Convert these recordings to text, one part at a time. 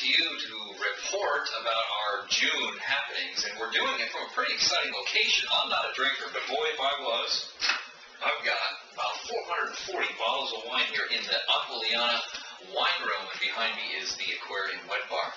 to you to report about our June happenings, and we're doing it from a pretty exciting location. I'm not a drinker, but boy, if I was, I've got about 440 bottles of wine here in the Acqua Liana wine room, and behind me is the Aquarium Wet Bar.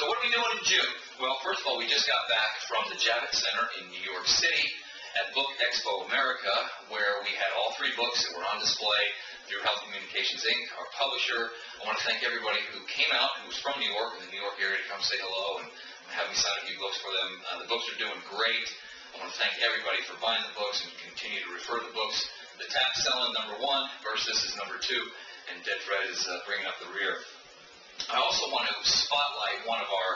So what are we doing in June? Well, first of all, we just got back from the Javits Center in New York City at Book Expo America, where we had all three books that were on display through Health Communications Inc., our publisher. I want to thank everybody who came out, who was from New York and the New York area to come say hello and have me sign a few books for them. Uh, the books are doing great. I want to thank everybody for buying the books and continue to refer the books. The tap selling number one, Burst This is number two, and Dead Fred is uh, bringing up the rear. I also want to spotlight one of our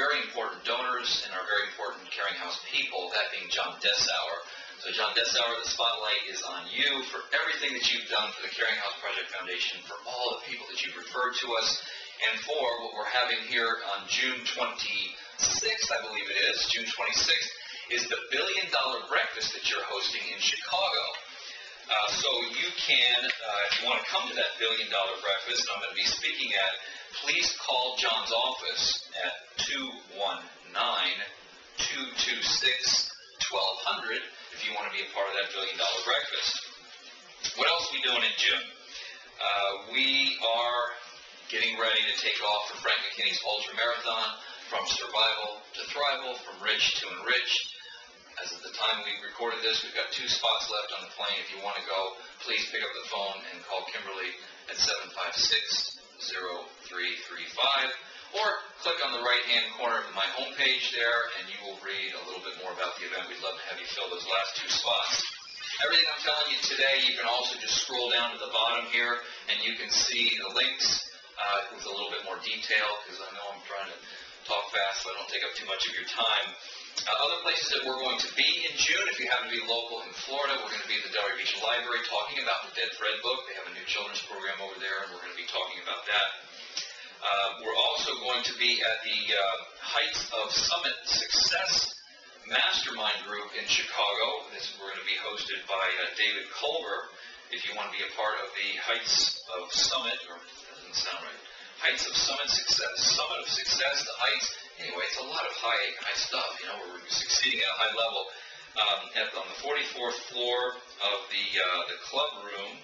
very important donors and our very important Caring House people, that being John Dessauer. So John Dessauer, the spotlight is on you for everything that you've done for the Caring House Project Foundation, for all the people that you've referred to us, and for what we're having here on June 26th, I believe it is, June 26th, is the Billion Dollar Breakfast that you're hosting in Chicago. Uh, so you can, uh, if you want to come to that Billion Dollar Breakfast, I'm going to be speaking at please call John's office at 219-226-1200 if you want to be a part of that billion dollar breakfast. What else are we doing in June? Uh, we are getting ready to take off for Frank McKinney's Ultra Marathon from survival to thrival, from rich to enriched. As of the time we recorded this, we've got two spots left on the plane. If you want to go, please pick up the phone and call Kimberly at 756 0335, or click on the right-hand corner of my homepage there, and you will read a little bit more about the event. We'd love to have you fill those last two spots. Everything I'm telling you today, you can also just scroll down to the bottom here, and you can see the links uh, with a little bit more detail, because I know I'm trying to talk fast so I don't take up too much of your time. Uh, other places that we're going to be in June, if you happen to be local in Florida, we're going to be at the Delray Beach Library talking about the Dead Fred book. They have a new children's program over there, and we're going to be talking about that. Uh, we're also going to be at the uh, Heights of Summit Success Mastermind Group in Chicago. This we're going to be hosted by uh, David Culver. If you want to be a part of the Heights of Summit, or doesn't sound right, Heights of Summit Success, Summit of Success, the Heights anyway, it's a lot of high high stuff. You know, we're succeeding at a high level. Um, at, on the 44th floor of the uh, the club room,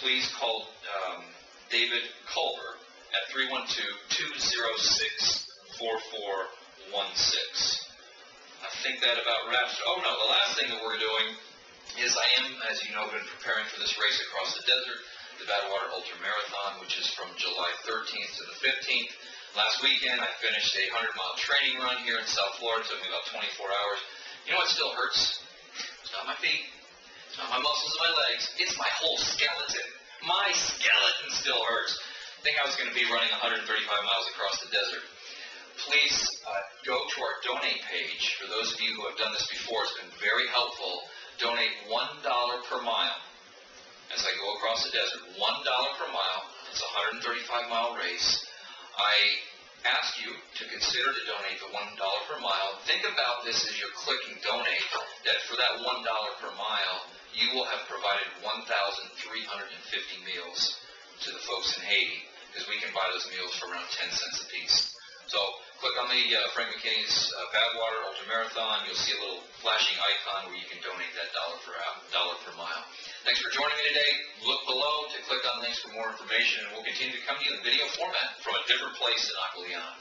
please call um, David Culver at 312-206-4416. I think that about wraps. it. Oh no, the last thing that we're doing is I am, as you know, been preparing for this race across the desert, the Badwater Ultra Marathon, which is from July 13th to the 15th. Last weekend, I finished a 100-mile training run here in South Florida. It took me about 24 hours. You know what still hurts? It's not my feet. It's not my muscles in my legs. It's my whole skeleton. My skeleton still hurts. I think I was going to be running 135 miles across the desert. Please uh, go to our donate page. For those of you who have done this before, it's been very helpful. Donate $1 per mile as I go across the desert. $1 per mile. It's a 135 mile race. I ask you to consider to donate the $1 per mile. Think about this as you're clicking donate, that for that $1 per mile, you will have provided 1,350 meals to the folks in Haiti, because we can buy those meals for around 10 cents a piece. So click on the uh, Frank McKinney's uh, Badwater Ultra Marathon. You'll see a little flashing icon where you can donate that dollar per hour, dollar per mile. Thanks for joining me today. Look below to click on links for more information, and we'll continue to come to you in video format from a different place in Acqua Liana.